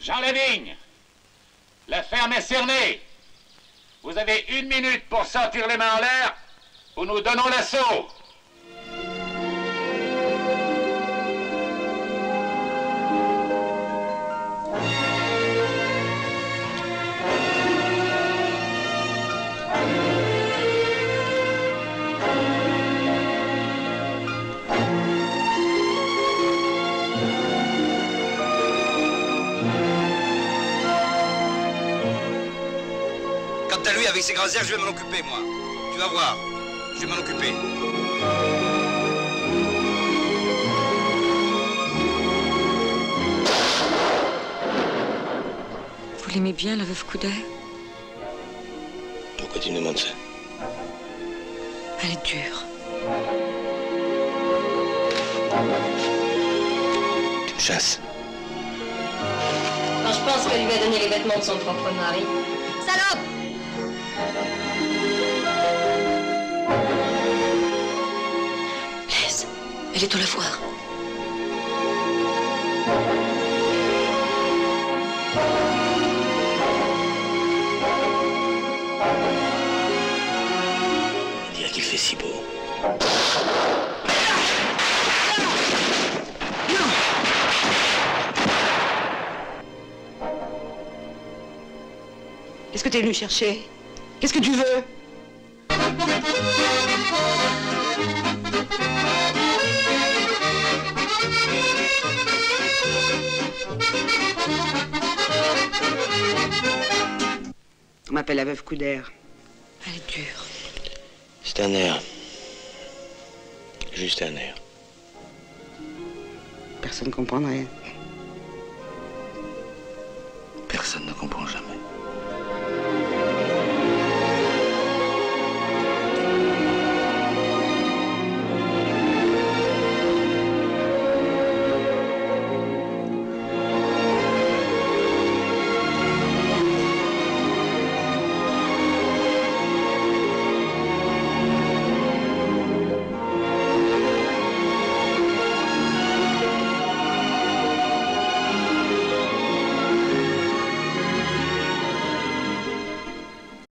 Jean Lavigne, la ferme est cernée. Vous avez une minute pour sortir les mains en l'air ou nous donnons l'assaut. Quant à lui, avec ses grands airs, je vais m'en occuper, moi. Tu vas voir. Je vais m'en occuper. Vous l'aimez bien, la veuve Coudet? Pourquoi tu me demandes ça? Elle est dure. Tu me chasses. Quand je pense qu'elle lui a donné les vêtements de son propre mari. Salope Laisse. Elle est au lavoir. On dirait qu'il fait si beau. Qu'est-ce que t'es venu chercher? Qu'est-ce que tu veux? On m'appelle la veuve Couder. Elle est dure. C'est un air. Juste un air. Personne ne comprendrait. Personne ne comprend jamais.